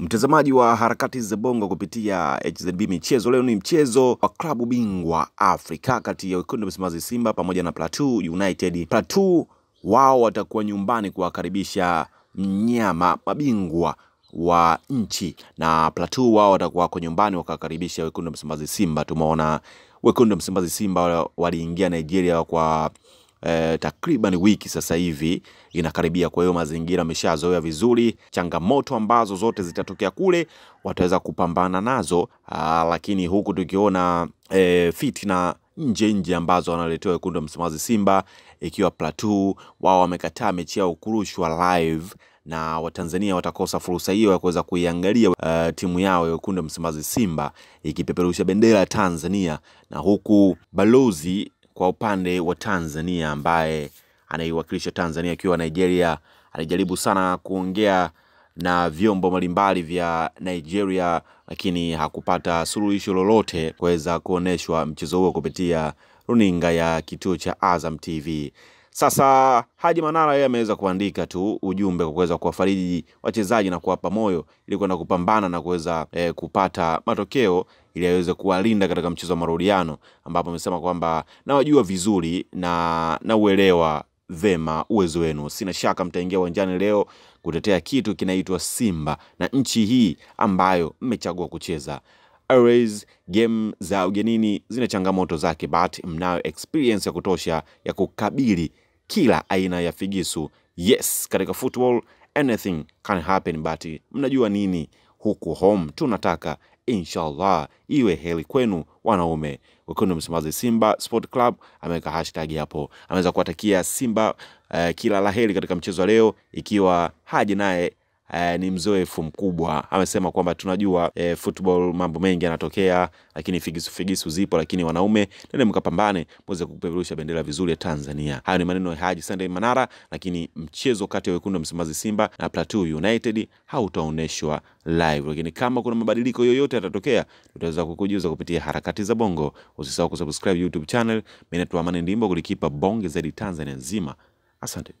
Mtazamaji wa harakati za bongo kupitia HZB michezo, leo ni mchezo wa klabu bingwa Afrika kati ya wekundu Msimbazi Simba pamoja na Plateau United. Plateau wao watakuwa nyumbani kuwakaribisha mnyama mabingwa wa nchi, na Plateau wao watakuwa wako nyumbani wakakaribisha wekundu Msimbazi Simba. Tumeona wekundu Msimbazi Simba waliingia Nigeria kwa eh, takriban wiki sasa hivi inakaribia. Kwa hiyo mazingira ameshazoea vizuri, changamoto ambazo zote zitatokea kule wataweza kupambana nazo. Aa, lakini huku tukiona eh, fitina nje nje ambazo wanaletewa wekundu wa Msimbazi Simba, ikiwa Plateau wao wamekataa mechi yao kurushwa live na Watanzania watakosa fursa hiyo ya kuweza kuiangalia uh, timu yao ya wekundu Msimbazi Simba ikipeperusha bendera ya Tanzania, na huku balozi kwa upande wa Tanzania ambaye anaiwakilisha Tanzania akiwa Nigeria alijaribu sana kuongea na vyombo mbalimbali vya Nigeria, lakini hakupata suluhisho lolote kuweza kuonyeshwa mchezo huo kupitia runinga ya kituo cha Azam TV. Sasa Haji Manara yeye ameweza kuandika tu ujumbe kwa kuweza kuwafariji wachezaji na kuwapa moyo ili kwenda kupambana na kuweza eh, kupata matokeo ili aweze kuwalinda katika mchezo wa marudiano, ambapo amesema kwamba nawajua vizuri na nauelewa vema uwezo wenu. Sina shaka mtaingia uwanjani leo kutetea kitu kinaitwa Simba na nchi hii ambayo mmechagua kucheza. Always game za ugenini zina changamoto zake, but mnayo experience ya kutosha ya kukabili kila aina ya figisu. Yes, katika football anything can happen, but mnajua nini, huku home tunataka inshallah iwe heli kwenu wanaume. Wekundu Msimbazi Simba Sport Club ameweka hashtag hapo, ameweza kuwatakia Simba uh, kila la la heri katika mchezo wa leo, ikiwa Haji naye Uh, ni mzoefu mkubwa amesema kwamba tunajua eh, football mambo mengi yanatokea, lakini figisu figisu zipo, lakini wanaume nende mkapambane mweze kupeperusha bendera vizuri ya Tanzania. Hayo ni maneno ya Haji Sunday Manara, lakini mchezo kati ya wekundu wa Msimbazi Simba na Plateau United hautaoneshwa live, lakini kama kuna mabadiliko yoyote yatatokea, tutaweza kukujuza kupitia harakati za bongo. Usisahau kusubscribe YouTube channel. Mimi naitwa Amani Ndimbo, kulikipa bonge zaidi Tanzania nzima. Asante.